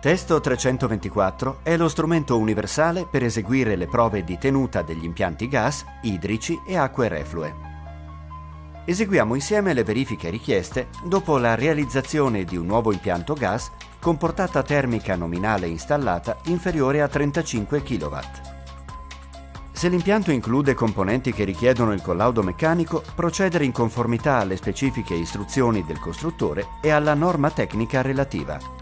Testo 324 è lo strumento universale per eseguire le prove di tenuta degli impianti gas, idrici e acque reflue. Eseguiamo insieme le verifiche richieste dopo la realizzazione di un nuovo impianto gas con portata termica nominale installata inferiore a 35 kW. Se l'impianto include componenti che richiedono il collaudo meccanico, procedere in conformità alle specifiche istruzioni del costruttore e alla norma tecnica relativa.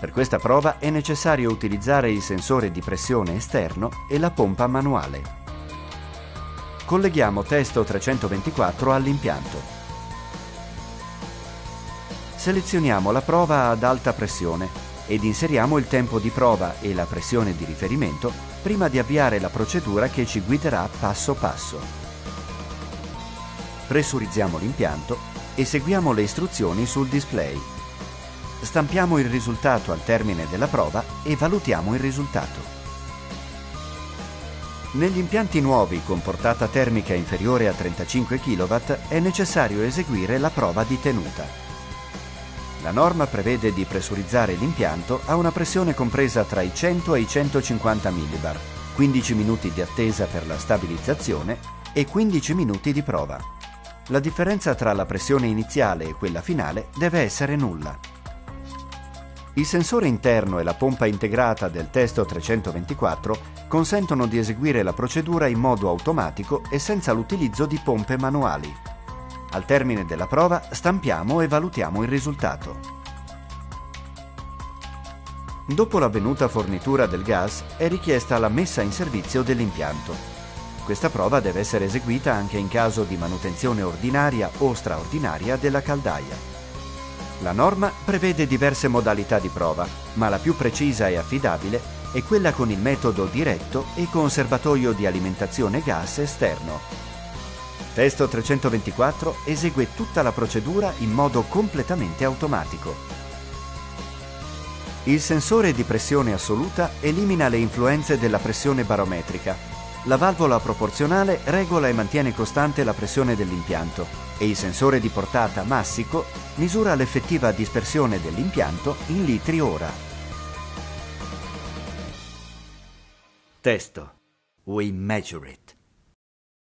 Per questa prova è necessario utilizzare il sensore di pressione esterno e la pompa manuale. Colleghiamo testo 324 all'impianto. Selezioniamo la prova ad alta pressione ed inseriamo il tempo di prova e la pressione di riferimento prima di avviare la procedura che ci guiderà passo passo. Pressurizziamo l'impianto e seguiamo le istruzioni sul display stampiamo il risultato al termine della prova e valutiamo il risultato. Negli impianti nuovi con portata termica inferiore a 35 kW è necessario eseguire la prova di tenuta. La norma prevede di pressurizzare l'impianto a una pressione compresa tra i 100 e i 150 millibar, 15 minuti di attesa per la stabilizzazione e 15 minuti di prova. La differenza tra la pressione iniziale e quella finale deve essere nulla. Il sensore interno e la pompa integrata del testo 324 consentono di eseguire la procedura in modo automatico e senza l'utilizzo di pompe manuali. Al termine della prova stampiamo e valutiamo il risultato. Dopo l'avvenuta fornitura del gas è richiesta la messa in servizio dell'impianto. Questa prova deve essere eseguita anche in caso di manutenzione ordinaria o straordinaria della caldaia. La norma prevede diverse modalità di prova, ma la più precisa e affidabile è quella con il metodo diretto e con serbatoio di alimentazione gas esterno. Testo 324 esegue tutta la procedura in modo completamente automatico. Il sensore di pressione assoluta elimina le influenze della pressione barometrica. La valvola proporzionale regola e mantiene costante la pressione dell'impianto e il sensore di portata massico misura l'effettiva dispersione dell'impianto in litri ora. Testo. We measure it.